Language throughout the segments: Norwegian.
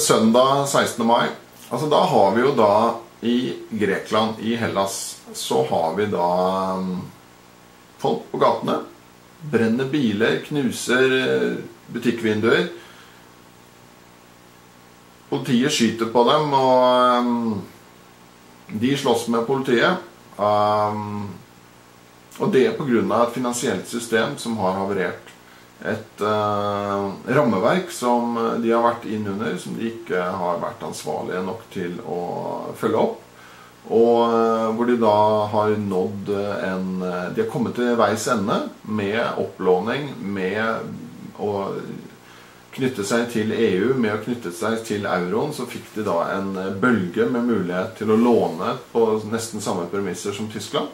søndag 16. mai. Altså Da har vi jo da i Grekland, i Hellas, så har vi da um, folk på gatene. Brenner biler, knuser eh, butikkvinduer. Politiet skyter på dem, og um, de slåss med politiet. Um, og det er pga. et finansielt system som har havarert. Et uh, rammeverk som de har vært innunder, som de ikke har vært ansvarlige nok til å følge opp. Og uh, hvor de da har nådd en De har kommet til veis ende med opplåning, med å knytte seg til EU, med å knytte seg til euroen, så fikk de da en bølge med mulighet til å låne på nesten samme premisser som Tyskland.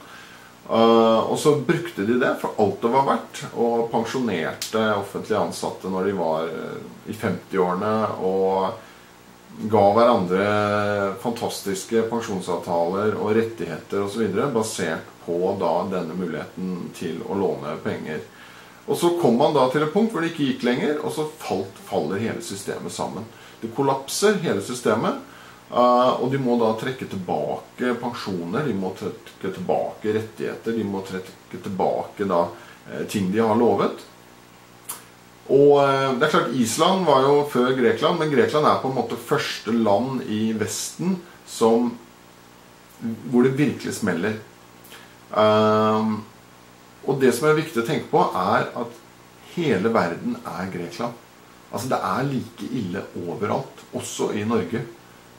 Uh, og så brukte de det for alt det var verdt, og pensjonerte offentlige ansatte når de var uh, i 50-årene, og ga hverandre fantastiske pensjonsavtaler og rettigheter osv. basert på da denne muligheten til å låne penger. Og så kom man da til et punkt hvor det ikke gikk lenger, og så falt, faller hele systemet sammen. Det kollapser, hele systemet. Uh, og de må da trekke tilbake pensjoner, de må trekke tilbake rettigheter, de må trekke tilbake da uh, ting de har lovet. Og uh, det er klart Island var jo før Grekland, men Grekland er på en måte første land i Vesten som, hvor det virkelig smeller. og det som er viktig å tenke på, er at hele verden er Grekland. Altså Det er like ille overalt, også i Norge.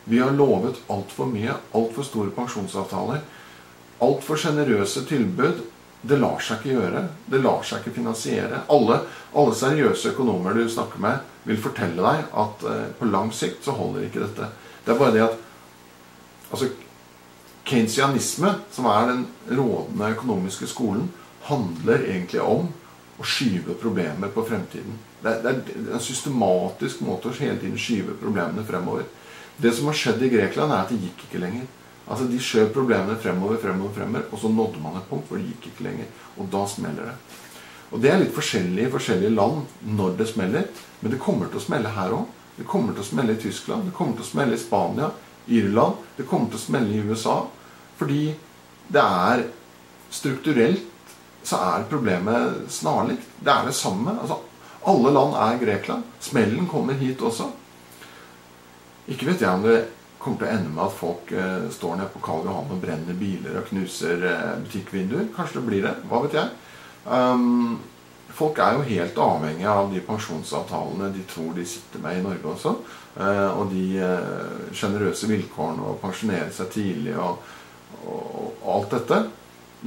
Vi har lovet altfor mye, altfor store pensjonsavtaler. Altfor sjenerøse tilbud. Det lar seg ikke gjøre. Det lar seg ikke finansiere. Alle, alle seriøse økonomer du snakker med, vil fortelle deg at eh, på lang sikt så holder ikke dette. Det er bare det at altså, Keynesianisme, som er den rådende økonomiske skolen, handler egentlig om å skyve problemer på fremtiden. Det er, det er en systematisk måte å hele tiden skyve problemene fremover. Det som har skjedd i Grekland, er at det gikk ikke lenger. Altså De skjøv problemene fremover, fremover, fremover, og så nådde man et punkt hvor det gikk ikke lenger. Og da smeller det. Og Det er litt forskjellig i forskjellige land når det smeller, men det kommer til å smelle her òg. Det kommer til å smelle i Tyskland, det kommer til å smelle i Spania, Irland, det kommer til å smelle i USA. Fordi det er strukturelt så er problemet snarlikt. Det er det samme. Altså, alle land er Grekland. Smellen kommer hit også. Ikke vet jeg om det kommer til å ende med at folk eh, står nede på Karl Johan og brenner biler og knuser eh, butikkvinduer. Kanskje det blir det. Hva vet jeg. Um, folk er jo helt avhengig av de pensjonsavtalene de tror de sitter med i Norge også. Eh, og de sjenerøse uh, vilkårene og pensjonere seg tidlig og, og, og, alt dette.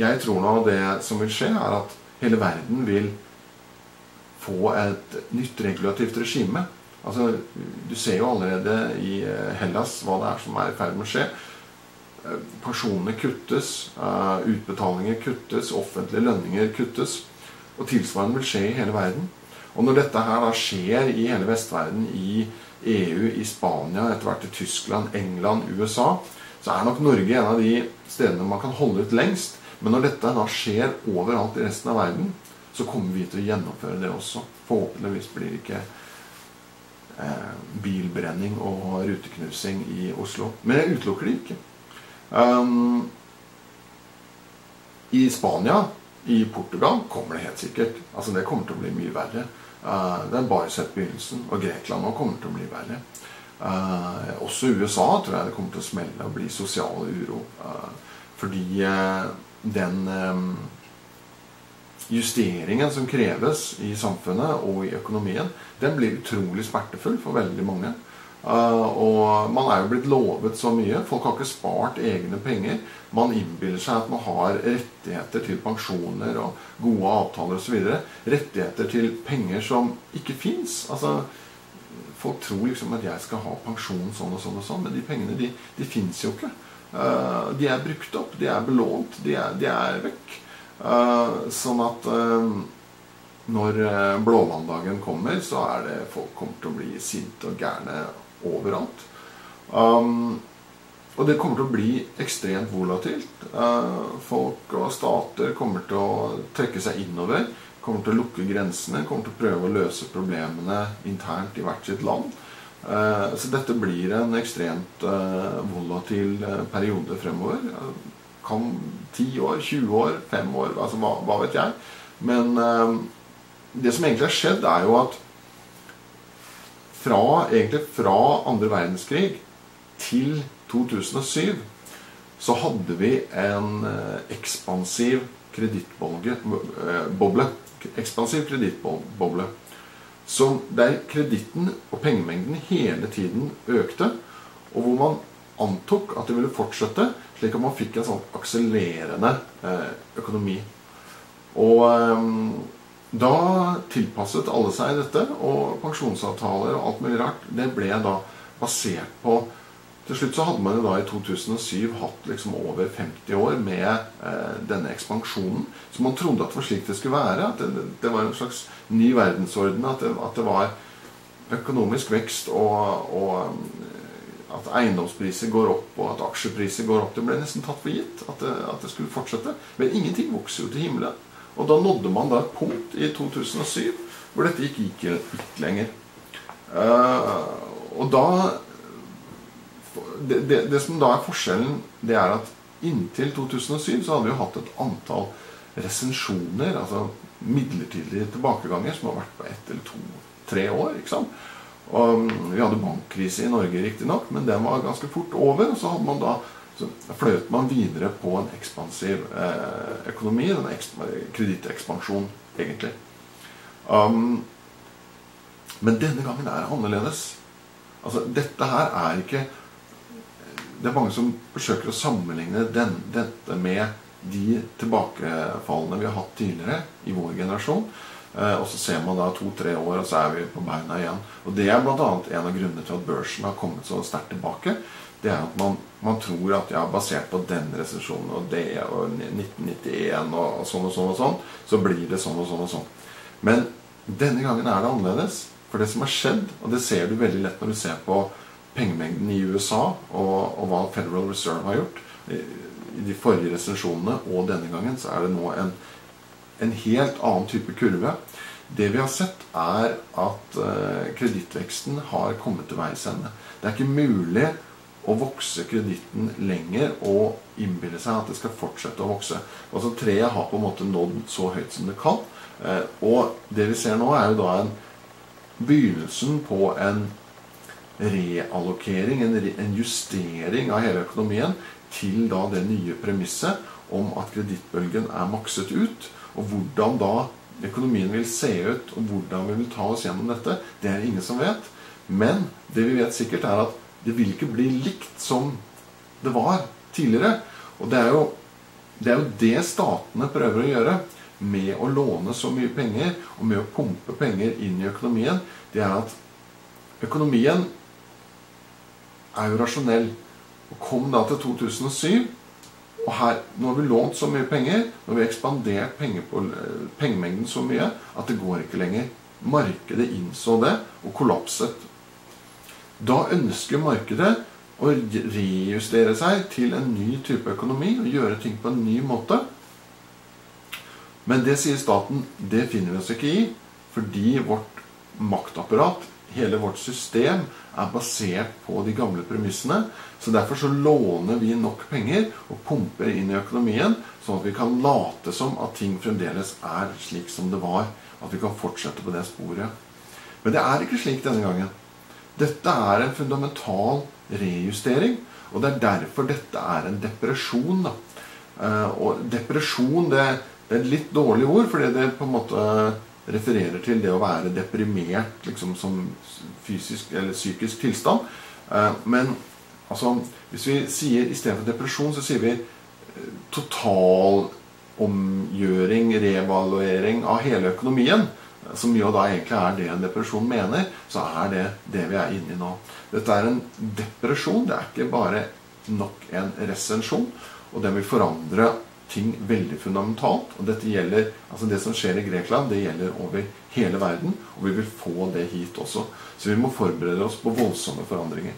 Jeg tror nå det som vil skje, er at hele verden vil få et nytt regulativt regime Altså, Du ser jo allerede i eh, Hellas hva det er som er i ferd med å skje. Eh, Pensjonene kuttes, eh, utbetalinger kuttes, offentlige lønninger kuttes. Og tilsvarende vil skje i hele verden. Og når dette her da skjer i hele vestverden, i EU, i Spania, etter hvert i Tyskland, England, USA, så er nok Norge en av de stedene man kan holde ut lengst. Men når dette da skjer overalt i resten av verden, så kommer vi til å gjennomføre det også. Forhåpentligvis blir det ikke bilbrenning og ruteknusing i Oslo. Men jeg utelukker det ikke. Um, I Spania, i Portugal, kommer det helt sikkert. Altså Det kommer til å bli mye verre. Uh, det er bare sett begynnelsen. Og Grekland òg kommer til å bli verre. Uh, også i USA tror jeg det kommer til å smelle og bli sosial uro. Uh, fordi den um, justeringen som kreves i samfunnet og i økonomien, den blir utrolig smertefull for veldig mange. Uh, og man er jo blitt lovet så mye. Folk har ikke spart egne penger. Man innbiller seg at man har rettigheter til pensjoner og gode avtaler osv. Rettigheter til penger som ikke fins. Altså, folk tror liksom at jeg skal ha pensjon sånn og sånn, og sånn, men de pengene de, de fins jo ikke. Uh, de er brukt opp, de er belånt, de er, de er vekk. Eh, sånn at eh, når eh, blåmandagen kommer, så er det folk kommer til å bli sinte og gærne overalt. Um, og det kommer til å bli ekstremt volatilt. Uh, folk og stater kommer til å trekke seg innover. Kommer til å lukke grensene, kommer til å prøve å løse problemene internt i hvert sitt land. Så dette blir en ekstremt volatil periode fremover. Kan 10 år, 20 år, 5 år, altså hva, hva vet jeg. Men det som egentlig har skjedd, er jo at fra, egentlig fra andre verdenskrig til 2007 så hadde vi en ekspansiv kredittboble. Ekspansiv kredittboble der kreditten og pengemengden hele tiden økte, og hvor man antok at det ville fortsette, slik at man fikk en sånn akselererende eh, økonomi. Og eh, da tilpasset alle seg dette, og pensjonsavtaler og alt mulig rart, det ble da basert på til slutt så hadde man jo da i 2007 hatt liksom over 50 år med eh, denne ekspansjonen. Så man trodde at det var slik det skulle være. At det, det var en slags ny verdensorden. At det, at det var økonomisk vekst, og, og, at eiendomspriser går opp, og at aksjepriser går opp. Det ble nesten tatt for gitt at det, at det skulle fortsette. Men ingenting vokser jo til himmelen. Og da nådde man da et punkt i 2007 hvor dette ikke gikk, gikk lenger. Uh, og da det, det, det, som da er forskjellen, det er at inntil 2007 så hadde vi jo hatt et antall resensjoner, altså midlertidige tilbakeganger, som har vært på ett eller to-tre år. ikke sant? Og mm, Vi hadde bankkrise i Norge, riktignok, men den var ganske fort over. Og så hadde man da så fløt man videre på en ekspansiv eh, økonomi, en kredittekspansjon, egentlig. Um, men denne gangen er det annerledes. Altså, dette her er ikke det er mange som forsøker å sammenligne den, dette med de tilbakefallene vi har hatt tidligere i vår generasjon. Eh, og så ser man da to-tre år, og så er vi på beina igjen. Og Det er bl.a. en av grunnene til at børsen har kommet så sterkt tilbake. Det er at man, man tror at ja, basert på den resesjonen og det og 1991 og, og sånn og sånn og sånn, så blir det sånn og sånn og sånn. Men denne gangen er det annerledes. For det som har skjedd, og det ser du veldig lett når du ser på pengemengden i USA og, og, hva Federal Reserve har gjort i de forrige resesjonene og denne gangen, så er det nå en, en helt annen type kurve. Det vi har sett, er at uh, kredittveksten har kommet til veis ende. Det er ikke mulig å vokse kreditten lenger og innbille seg at det skal fortsette å vokse. Altså Treet har på en måte nådd så høyt som det kan. Uh, og det vi ser nå, er jo da en begynnelsen på en reallokering, en, justering av hele økonomien til da det nye premisset om at kredittbølgen er makset ut. Og hvordan da økonomien vil se ut, og hvordan vi vil ta oss gjennom dette, det er det ingen som vet. Men det vi vet sikkert, er at det vil ikke bli likt som det var tidligere. Og det er jo det, er jo det statene prøver å gjøre med å låne så mye penger og med å pumpe penger inn i økonomien. Det er at økonomien er jo rasjonell. Og kom da til 2007, og her, nå har vi lånt så mye penger, nå har vi ekspandert eh, pengemengden så mye at det går ikke lenger. Markedet innså det og kollapset. Da ønsker markedet å rejustere seg til en ny type økonomi og gjøre ting på en ny måte. Men det sier staten det finner vi oss ikke i, fordi vårt maktapparat hele vårt system er basert på de gamle premissene. Så derfor så låner vi nok penger og pumper inn i økonomien, sånn at vi kan late som at ting fremdeles er slik som det var. At vi kan fortsette på det sporet. Men det er ikke slik denne gangen. Dette er en fundamental rejustering. Og det er derfor dette er en depresjon. Da. Eh, og depresjon det, er et litt dårlig ord, fordi det på en måte refererer til det å være deprimert liksom, som fysisk eller psykisk tilstand. Eh, men altså, hvis vi sier istedenfor depresjon, så sier vi eh, totalomgjøring, revaluering av hele økonomien. Som jo da egentlig er det en depresjon mener, så er det det vi er inne i nå. Dette er en depresjon. Det er ikke bare nok en resensjon. Og den vil forandre ting veldig fundamentalt. Og dette gjelder, altså det som skjer i Grekland, det gjelder over hele verden. Og vi vil få det hit også. Så vi må forberede oss på voldsomme forandringer.